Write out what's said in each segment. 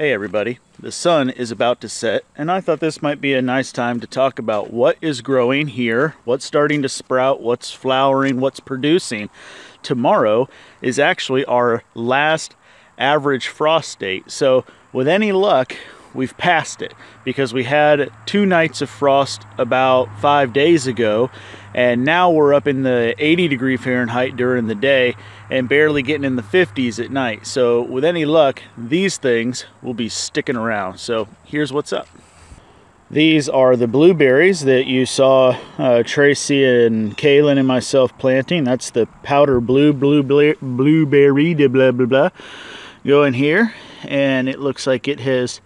Hey everybody, the sun is about to set and I thought this might be a nice time to talk about what is growing here, what's starting to sprout, what's flowering, what's producing. Tomorrow is actually our last average frost date. So with any luck, we've passed it because we had two nights of frost about five days ago and now we're up in the 80 degree Fahrenheit during the day and barely getting in the 50s at night. So with any luck, these things will be sticking around. So here's what's up. These are the blueberries that you saw uh, Tracy and Kaylin and myself planting. That's the powder blue, blue blueberry, de blah, blah, blah, going here. And it looks like it has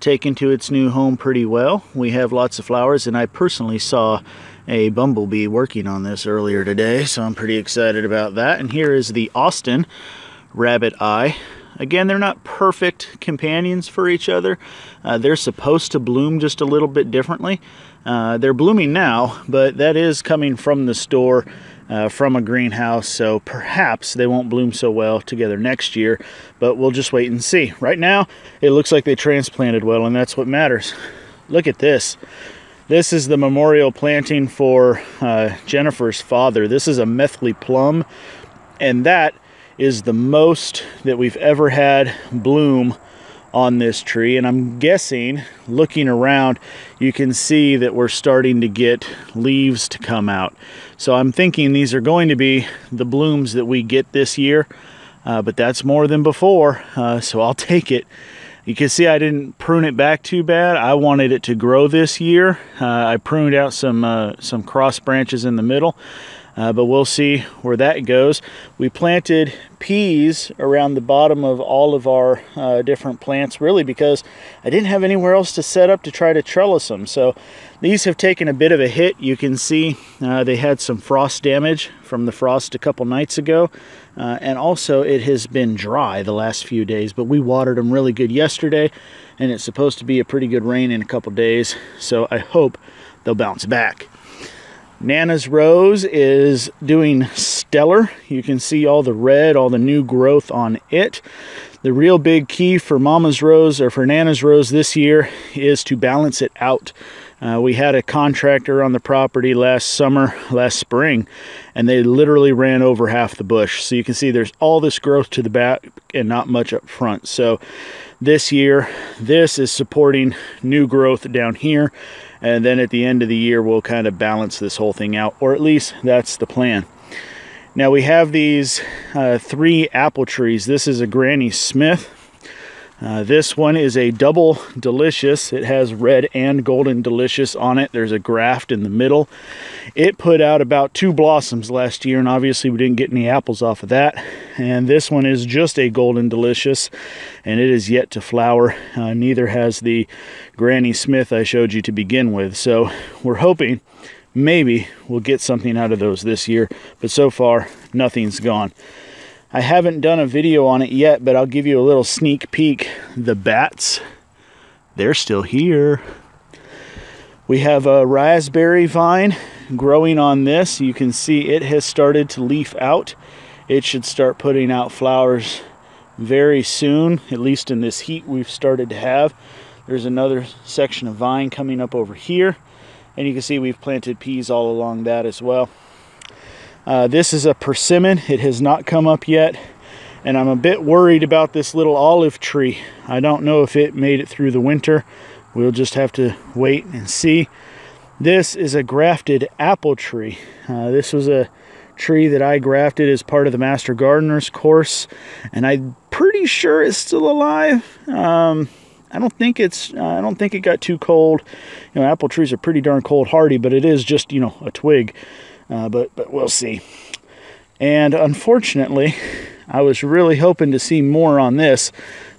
taken to its new home pretty well. We have lots of flowers and I personally saw a bumblebee working on this earlier today, so I'm pretty excited about that. And here is the Austin rabbit eye. Again, they're not perfect companions for each other. Uh, they're supposed to bloom just a little bit differently. Uh, they're blooming now, but that is coming from the store uh, from a greenhouse, so perhaps they won't bloom so well together next year, but we'll just wait and see. Right now, it looks like they transplanted well, and that's what matters. Look at this. This is the memorial planting for uh, Jennifer's father. This is a Methley plum, and that is the most that we've ever had bloom on this tree. And I'm guessing, looking around, you can see that we're starting to get leaves to come out. So I'm thinking these are going to be the blooms that we get this year, uh, but that's more than before, uh, so I'll take it. You can see I didn't prune it back too bad. I wanted it to grow this year. Uh, I pruned out some, uh, some cross branches in the middle, uh, but we'll see where that goes. We planted peas around the bottom of all of our uh, different plants, really because I didn't have anywhere else to set up to try to trellis them. So these have taken a bit of a hit. You can see uh, they had some frost damage from the frost a couple nights ago. Uh, and also it has been dry the last few days, but we watered them really good yesterday and it's supposed to be a pretty good rain in a couple days. So I hope they'll bounce back. Nana's Rose is doing stellar. You can see all the red, all the new growth on it. The real big key for Mama's Rose or for Nana's Rose this year is to balance it out. Uh, we had a contractor on the property last summer, last spring, and they literally ran over half the bush. So you can see there's all this growth to the back and not much up front. So this year, this is supporting new growth down here. And then at the end of the year, we'll kind of balance this whole thing out, or at least that's the plan. Now we have these uh, three apple trees. This is a Granny Smith. Uh, this one is a double delicious. It has red and golden delicious on it. There's a graft in the middle. It put out about two blossoms last year, and obviously we didn't get any apples off of that. And this one is just a golden delicious, and it is yet to flower. Uh, neither has the Granny Smith I showed you to begin with. So we're hoping maybe we'll get something out of those this year, but so far nothing's gone. I haven't done a video on it yet, but I'll give you a little sneak peek. The bats, they're still here. We have a raspberry vine growing on this. You can see it has started to leaf out. It should start putting out flowers very soon, at least in this heat we've started to have. There's another section of vine coming up over here. And you can see we've planted peas all along that as well. Uh, this is a persimmon. It has not come up yet. And I'm a bit worried about this little olive tree. I don't know if it made it through the winter. We'll just have to wait and see. This is a grafted apple tree. Uh, this was a tree that I grafted as part of the Master Gardener's course. And I'm pretty sure it's still alive. Um, I don't think it's uh, I don't think it got too cold. You know, apple trees are pretty darn cold hardy, but it is just, you know, a twig. Uh, but, but we'll see. And unfortunately, I was really hoping to see more on this.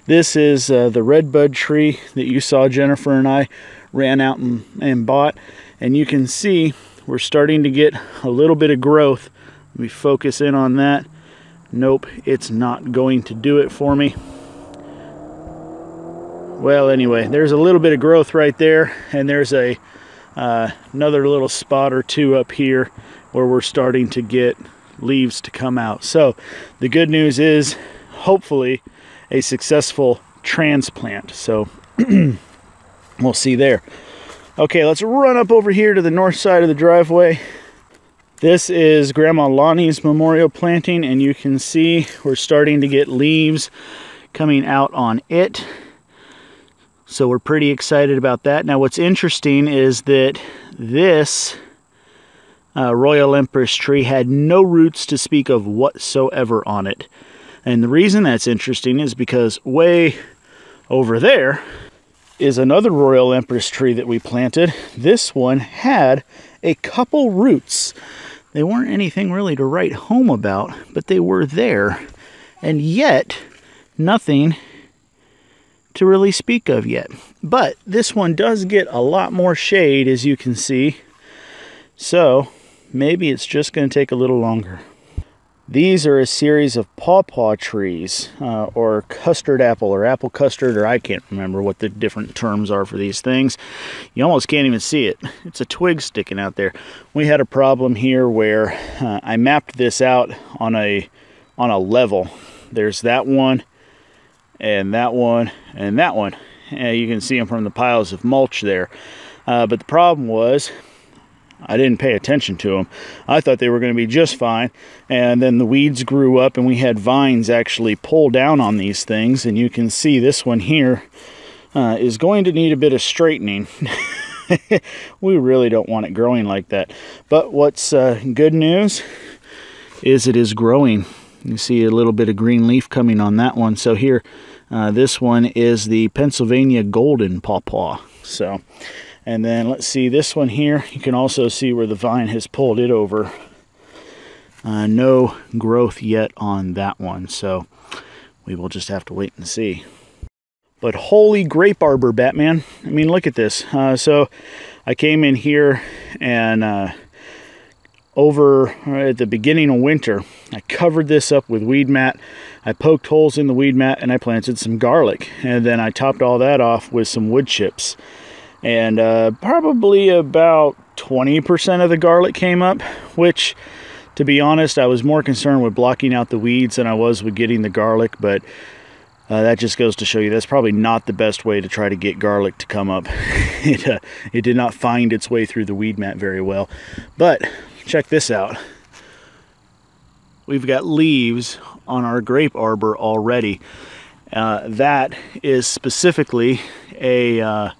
This is uh, the redbud tree that you saw Jennifer and I ran out and, and bought. And you can see we're starting to get a little bit of growth. We focus in on that. Nope, it's not going to do it for me. Well, anyway, there's a little bit of growth right there, and there's a uh, another little spot or two up here where we're starting to get leaves to come out. So the good news is hopefully a successful transplant. So we'll see there. Okay, let's run up over here to the north side of the driveway. This is Grandma Lonnie's memorial planting, and you can see we're starting to get leaves coming out on it. So we're pretty excited about that. Now what's interesting is that this uh, Royal Empress tree had no roots to speak of whatsoever on it. And the reason that's interesting is because way over there is another Royal Empress tree that we planted. This one had a couple roots. They weren't anything really to write home about, but they were there. And yet, nothing to really speak of yet. But this one does get a lot more shade, as you can see. So, maybe it's just going to take a little longer. These are a series of pawpaw trees, uh, or custard apple, or apple custard, or I can't remember what the different terms are for these things. You almost can't even see it. It's a twig sticking out there. We had a problem here where uh, I mapped this out on a on a level. There's that one, and that one, and that one. And you can see them from the piles of mulch there. Uh, but the problem was I didn't pay attention to them. I thought they were going to be just fine. And then the weeds grew up and we had vines actually pull down on these things. And you can see this one here uh, is going to need a bit of straightening. we really don't want it growing like that. But what's uh, good news is it is growing. You see a little bit of green leaf coming on that one. So here, uh, this one is the Pennsylvania Golden Pawpaw. So and then let's see this one here. You can also see where the vine has pulled it over. Uh, no growth yet on that one, so we will just have to wait and see. But holy grape arbor, Batman. I mean, look at this. Uh, so I came in here and uh, over at the beginning of winter, I covered this up with weed mat. I poked holes in the weed mat and I planted some garlic. And then I topped all that off with some wood chips and uh, probably about 20% of the garlic came up, which to be honest, I was more concerned with blocking out the weeds than I was with getting the garlic, but uh, that just goes to show you that's probably not the best way to try to get garlic to come up. it, uh, it did not find its way through the weed mat very well. But check this out. We've got leaves on our grape arbor already. Uh, that is specifically a uh,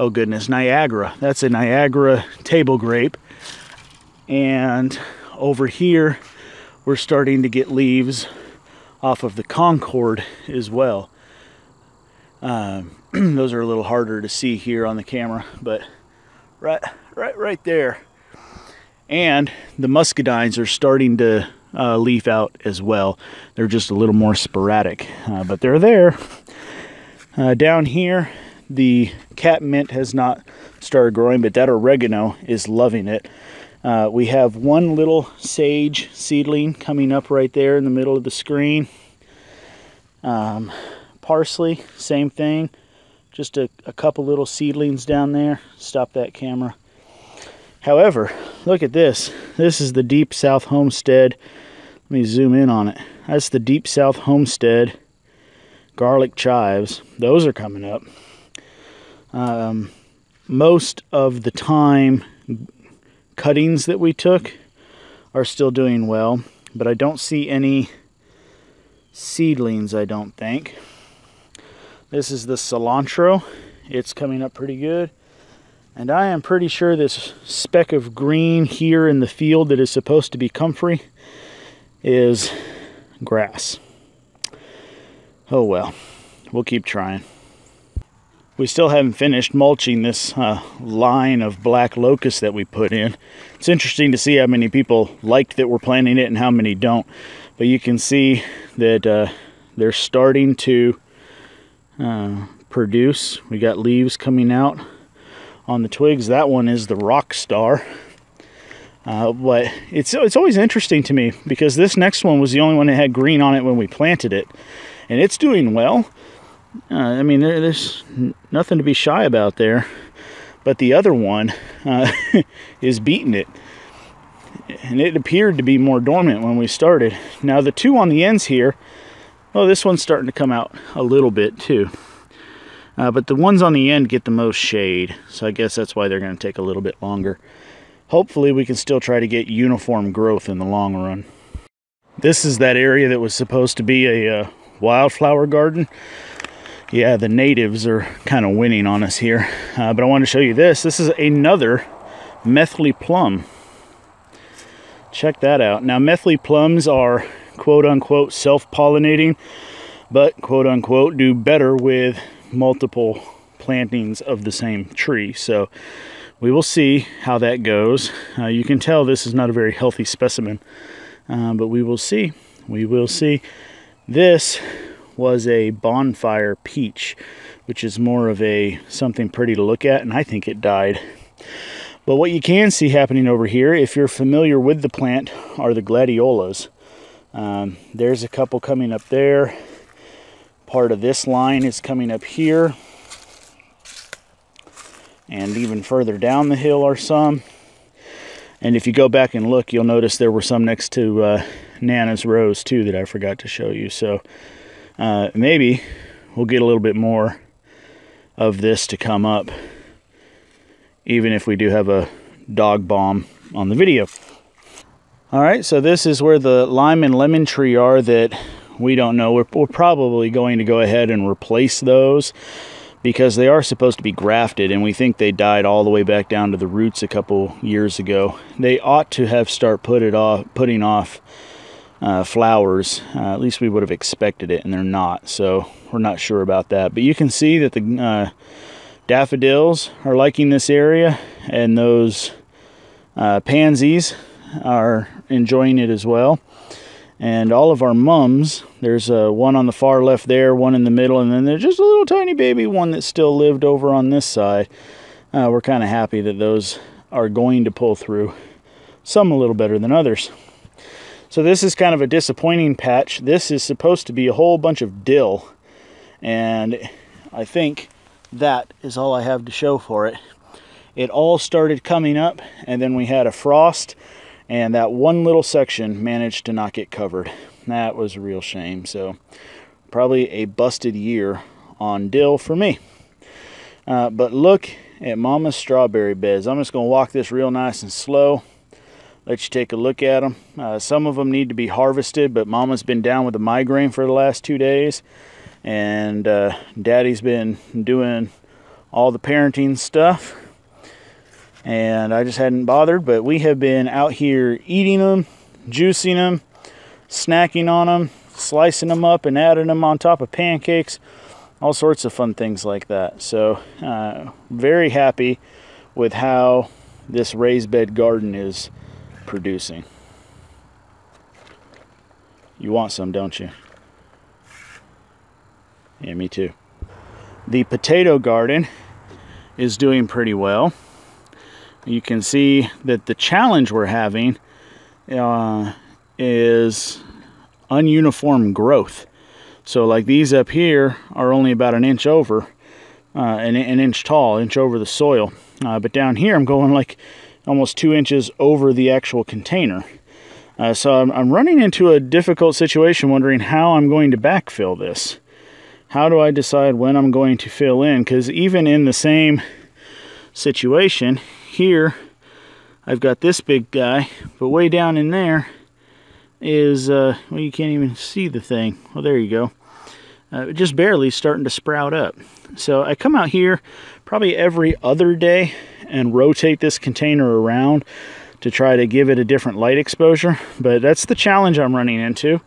oh goodness, Niagara. That's a Niagara table grape. And over here, we're starting to get leaves off of the Concord as well. Um, those are a little harder to see here on the camera, but right, right, right there. And the muscadines are starting to uh, leaf out as well. They're just a little more sporadic, uh, but they're there. Uh, down here, the catmint has not started growing, but that oregano is loving it. Uh, we have one little sage seedling coming up right there in the middle of the screen. Um, parsley, same thing. Just a, a couple little seedlings down there. Stop that camera. However, look at this. This is the Deep South Homestead. Let me zoom in on it. That's the Deep South Homestead garlic chives. Those are coming up. Um, most of the time, cuttings that we took are still doing well, but I don't see any seedlings, I don't think. This is the cilantro. It's coming up pretty good. And I am pretty sure this speck of green here in the field that is supposed to be comfrey is grass. Oh well, we'll keep trying. We still haven't finished mulching this uh, line of black locust that we put in. It's interesting to see how many people liked that we're planting it and how many don't. But you can see that uh, they're starting to uh, produce. We got leaves coming out on the twigs. That one is the rock star. Uh, but it's it's always interesting to me because this next one was the only one that had green on it when we planted it, and it's doing well. Uh, I mean, there, there's nothing to be shy about there. But the other one uh, is beating it. And it appeared to be more dormant when we started. Now, the two on the ends here, well, this one's starting to come out a little bit too. Uh, but the ones on the end get the most shade, so I guess that's why they're going to take a little bit longer. Hopefully we can still try to get uniform growth in the long run. This is that area that was supposed to be a uh, wildflower garden. Yeah, the natives are kind of winning on us here. Uh, but I want to show you this. This is another Methley plum. Check that out. Now, Methley plums are quote unquote self-pollinating, but quote unquote do better with multiple plantings of the same tree. So we will see how that goes. Uh, you can tell this is not a very healthy specimen, uh, but we will see. We will see. This was a bonfire peach, which is more of a something pretty to look at, and I think it died. But what you can see happening over here, if you're familiar with the plant, are the gladiolas. Um, there's a couple coming up there. Part of this line is coming up here. And even further down the hill are some. And if you go back and look, you'll notice there were some next to uh, Nana's rose too that I forgot to show you. So uh, maybe we'll get a little bit more of this to come up, even if we do have a dog bomb on the video. All right, so this is where the lime and lemon tree are that we don't know. We're, we're probably going to go ahead and replace those because they are supposed to be grafted and we think they died all the way back down to the roots a couple years ago. They ought to have start put it off, putting off uh, flowers. Uh, at least we would have expected it and they're not. So we're not sure about that. But you can see that the uh, daffodils are liking this area and those uh, pansies are enjoying it as well. And all of our mums, there's uh, one on the far left there, one in the middle, and then there's just a little tiny baby one that still lived over on this side. Uh, we're kind of happy that those are going to pull through. Some a little better than others. So this is kind of a disappointing patch. This is supposed to be a whole bunch of dill. And I think that is all I have to show for it. It all started coming up and then we had a frost and that one little section managed to not get covered. That was a real shame. So probably a busted year on dill for me. Uh, but look at Mama's strawberry beds. I'm just going to walk this real nice and slow. Let you take a look at them. Uh, some of them need to be harvested, but Mama's been down with a migraine for the last two days. And uh, Daddy's been doing all the parenting stuff and I just hadn't bothered. But we have been out here eating them, juicing them, snacking on them, slicing them up and adding them on top of pancakes, all sorts of fun things like that. So, uh, very happy with how this raised bed garden is producing. You want some, don't you? Yeah, me too. The potato garden is doing pretty well you can see that the challenge we're having uh, is ununiform growth. So like these up here are only about an inch over, uh, an, an, inch tall, inch over the soil. Uh, but down here I'm going like almost two inches over the actual container. Uh, so I'm, I'm running into a difficult situation wondering how I'm going to backfill this. How do I decide when I'm going to fill in? Because even in the same situation, here I've got this big guy, but way down in there is, uh, well, you can't even see the thing. Well, there you go. Uh, just barely starting to sprout up. So I come out here probably every other day and rotate this container around to try to give it a different light exposure. But that's the challenge I'm running into.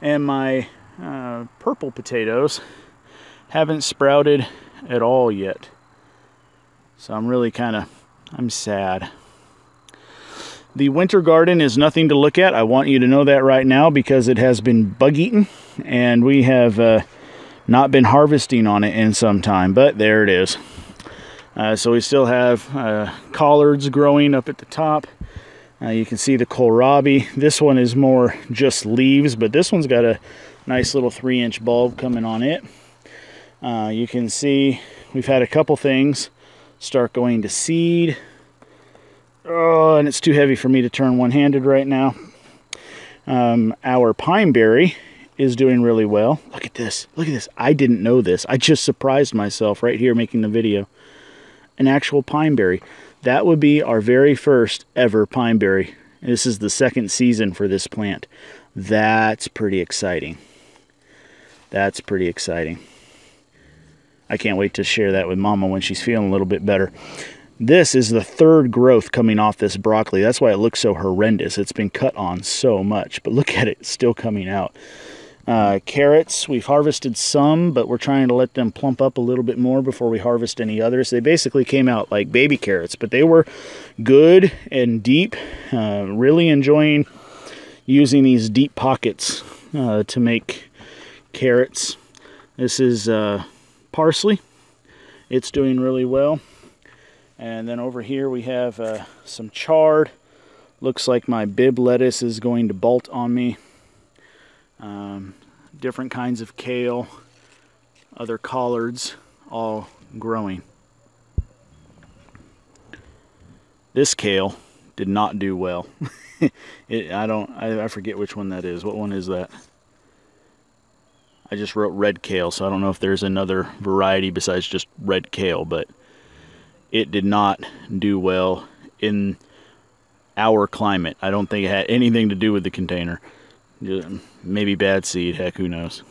And my uh, purple potatoes haven't sprouted at all yet. So I'm really kind of I'm sad. The winter garden is nothing to look at. I want you to know that right now because it has been bug eaten and we have uh, not been harvesting on it in some time, but there it is. Uh, so we still have uh, collards growing up at the top. Uh, you can see the kohlrabi. This one is more just leaves, but this one's got a nice little three inch bulb coming on it. Uh, you can see we've had a couple things start going to seed. Oh, and it's too heavy for me to turn one-handed right now. Um, our pineberry is doing really well. Look at this. Look at this. I didn't know this. I just surprised myself right here making the video. An actual pineberry. That would be our very first ever pineberry. This is the second season for this plant. That's pretty exciting. That's pretty exciting. I can't wait to share that with Mama when she's feeling a little bit better. This is the third growth coming off this broccoli. That's why it looks so horrendous. It's been cut on so much, but look at it, still coming out. Uh, carrots, we've harvested some, but we're trying to let them plump up a little bit more before we harvest any others. They basically came out like baby carrots, but they were good and deep. Uh, really enjoying using these deep pockets uh, to make carrots. This is uh, parsley. It's doing really well. And then over here we have uh, some chard. Looks like my bib lettuce is going to bolt on me. Um, different kinds of kale, other collards, all growing. This kale did not do well. it, I don't, I, I forget which one that is. What one is that? I just wrote red kale, so I don't know if there's another variety besides just red kale, but it did not do well in our climate. I don't think it had anything to do with the container. Maybe bad seed, heck, who knows.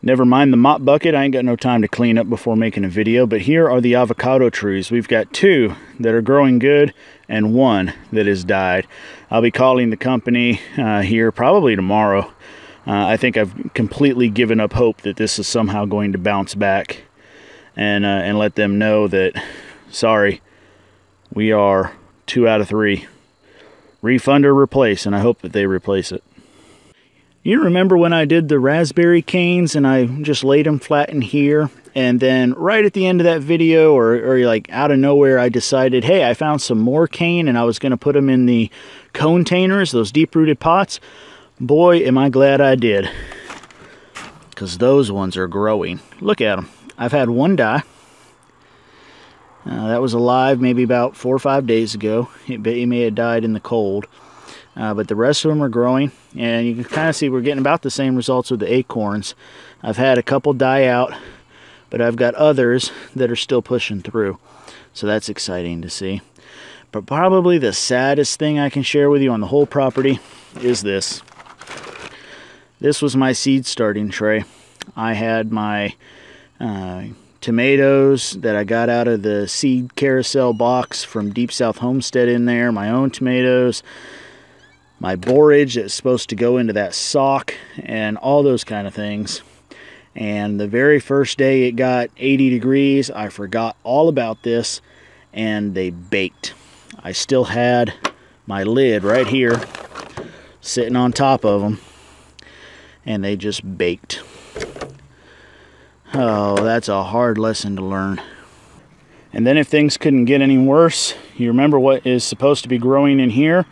Never mind the mop bucket, I ain't got no time to clean up before making a video, but here are the avocado trees. We've got two that are growing good and one that has died. I'll be calling the company uh, here probably tomorrow. Uh, I think I've completely given up hope that this is somehow going to bounce back and, uh, and let them know that sorry, we are two out of three. Refund or replace, and I hope that they replace it. You remember when I did the raspberry canes and I just laid them flat in here? And then right at the end of that video, or, or like out of nowhere, I decided, hey, I found some more cane and I was going to put them in the containers, those deep-rooted pots. Boy, am I glad I did. Because those ones are growing. Look at them. I've had one die. Uh, that was alive maybe about four or five days ago. It, it may have died in the cold. Uh, but the rest of them are growing and you can kind of see we're getting about the same results with the acorns. I've had a couple die out, but I've got others that are still pushing through. So that's exciting to see. But probably the saddest thing I can share with you on the whole property is this. This was my seed starting tray. I had my uh, tomatoes that I got out of the seed carousel box from Deep South Homestead in there, my own tomatoes, my borage that's supposed to go into that sock, and all those kind of things. And the very first day it got 80 degrees, I forgot all about this, and they baked. I still had my lid right here sitting on top of them, and they just baked. Oh, that's a hard lesson to learn. And then if things couldn't get any worse, you remember what is supposed to be growing in here?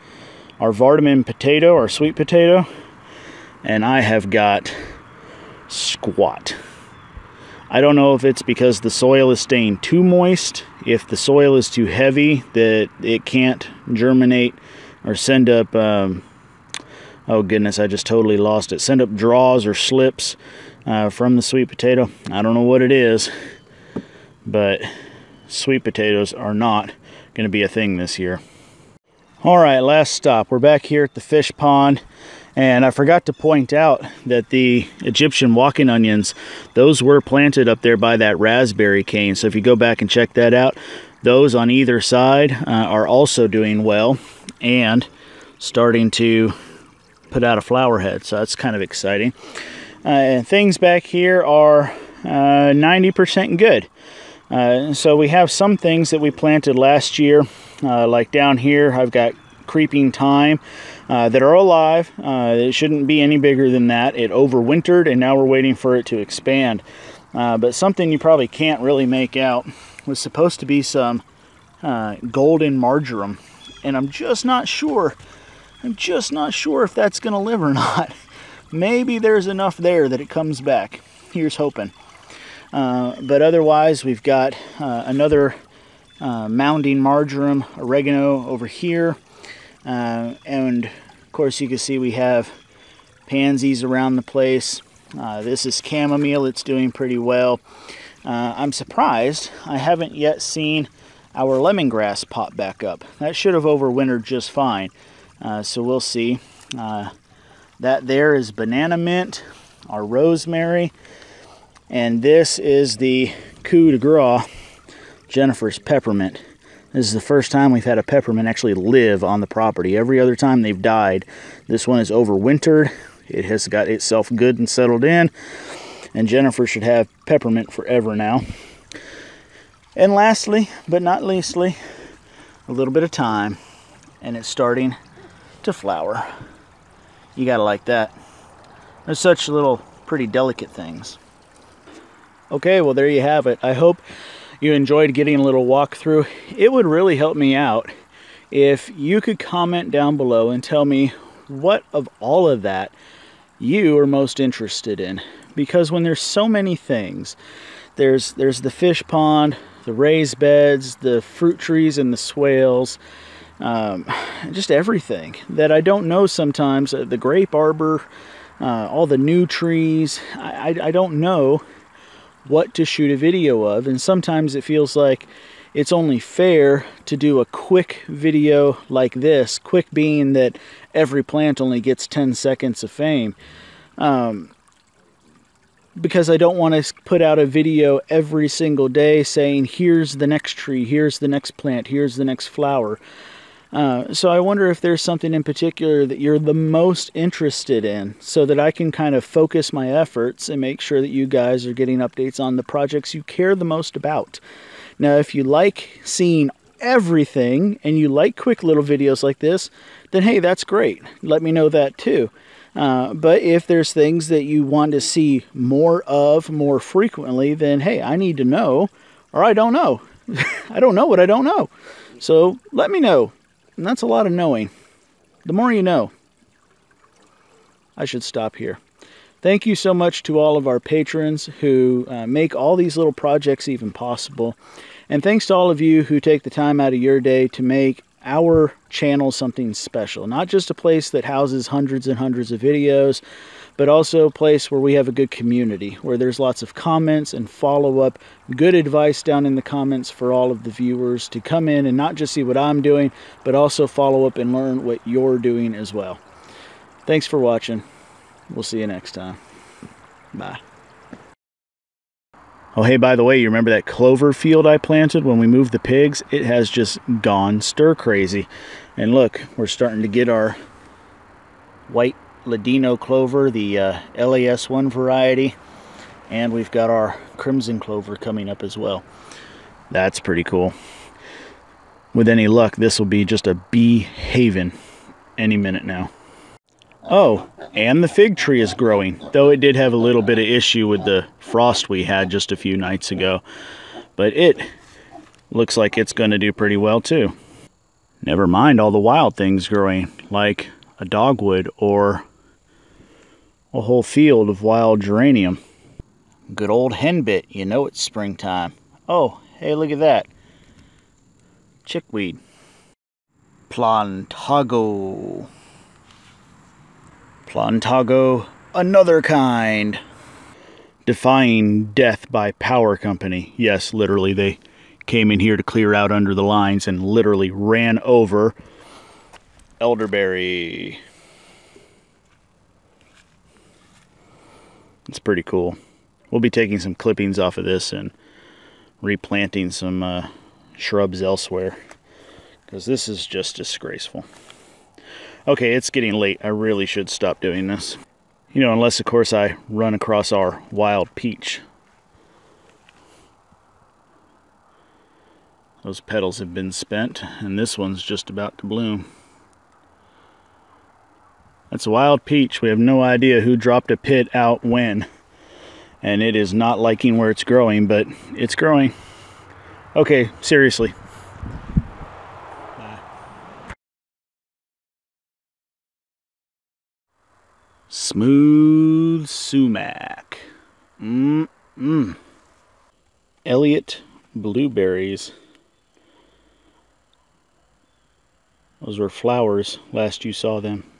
Our Vardaman potato, our sweet potato. And I have got squat. I don't know if it's because the soil is staying too moist, if the soil is too heavy that it can't germinate or send up, um, oh goodness, I just totally lost it, send up draws or slips uh, from the sweet potato. I don't know what it is, but sweet potatoes are not going to be a thing this year. All right, last stop. We're back here at the fish pond. And I forgot to point out that the Egyptian walking onions, those were planted up there by that raspberry cane. So if you go back and check that out, those on either side uh, are also doing well and starting to put out a flower head. So that's kind of exciting. Uh, things back here are 90% uh, good. Uh, so we have some things that we planted last year, uh, like down here I've got creeping thyme uh, that are alive. Uh, it shouldn't be any bigger than that. It overwintered and now we're waiting for it to expand. but something you probably can't really make out was supposed to be some golden marjoram and I'm just not sure I'm just not sure if that's gonna live or not maybe there's enough there that it comes back. Here's hoping. Uh, but otherwise, we've got uh, another uh, mounding marjoram, oregano over here. Uh, and of course, you can see we have pansies around the place. Uh, this is chamomile, it's doing pretty well. Uh, I'm surprised I haven't yet seen our lemongrass pop back up. That should have overwintered just fine. Uh, so we'll see. Uh, that there is banana mint, our rosemary, and this is the coup de grace, Jennifer's peppermint. This is the first thyme we've had a peppermint actually live on the property. Every other time they've died. This one is overwintered. It has got itself good and settled in. And Jennifer should have peppermint forever now. And lastly, but not leastly, a little bit of time. And it's starting to flower. You gotta like that. They're such little pretty delicate things. Okay, well there you have it. I hope you enjoyed getting a little walkthrough. It would really help me out if you could comment down below and tell me what of all of that you are most interested in. Because when there's so many things, there's there's the fish pond, the raised beds, the fruit trees and the swales, um, just everything that I don't know sometimes. Uh, the grape arbor, uh, all the new trees. I, I, I don't know what to shoot a video of, and sometimes it feels like it's only fair to do a quick video like this, quick being that every plant only gets 10 seconds of fame. Um, because I don't want to put out a video every single day saying, here's the next tree, here's the next plant, here's the next flower. Uh, so I wonder if there's something in particular that you're the most interested in so that I can kind of focus my efforts and make sure that you guys are getting updates on the projects you care the most about. Now, if you like seeing everything and you like quick little videos like this, then hey, that's great. Let me know that too. Uh, but if there's things that you want to see more of more frequently, then hey, I need to know or I don't know. I don't know what I don't know. So let me know. And that's a lot of knowing. The more you know. I should stop here. Thank you so much to all of our patrons who uh, make all these little projects even possible. And thanks to all of you who take the time out of your day to make our channel something special. Not just a place that houses hundreds and hundreds of videos, but also a place where we have a good community, where there's lots of comments and follow-up, good advice down in the comments for all of the viewers to come in and not just see what I'm doing, but also follow up and learn what you're doing as well. Thanks for watching. We'll see you next time. Bye. Oh, hey, by the way, you remember that clover field I planted when we moved the pigs? It has just gone stir crazy. And look, we're starting to get our white Ladino clover, the uh, LAS1 variety, and we've got our crimson clover coming up as well. That's pretty cool. With any luck, this will be just a bee haven any minute now. Oh, and the fig tree is growing, though it did have a little bit of issue with the frost we had just a few nights ago. But it looks like it's going to do pretty well too. Never mind all the wild things growing, like a dogwood or a whole field of wild geranium. Good old henbit, you know it's springtime. Oh, hey, look at that. Chickweed. Plantago. Plantago, another kind. Defying death by power company. Yes, literally, they came in here to clear out under the lines and literally ran over elderberry. It's pretty cool. We'll be taking some clippings off of this and replanting some uh, shrubs elsewhere because this is just disgraceful. Okay, it's getting late. I really should stop doing this. You know, unless, of course, I run across our wild peach. Those petals have been spent, and this one's just about to bloom. That's a wild peach. We have no idea who dropped a pit out when. And it is not liking where it's growing, but it's growing. Okay, seriously. Smooth sumac. Mmm. Elliott blueberries. Those were flowers last you saw them.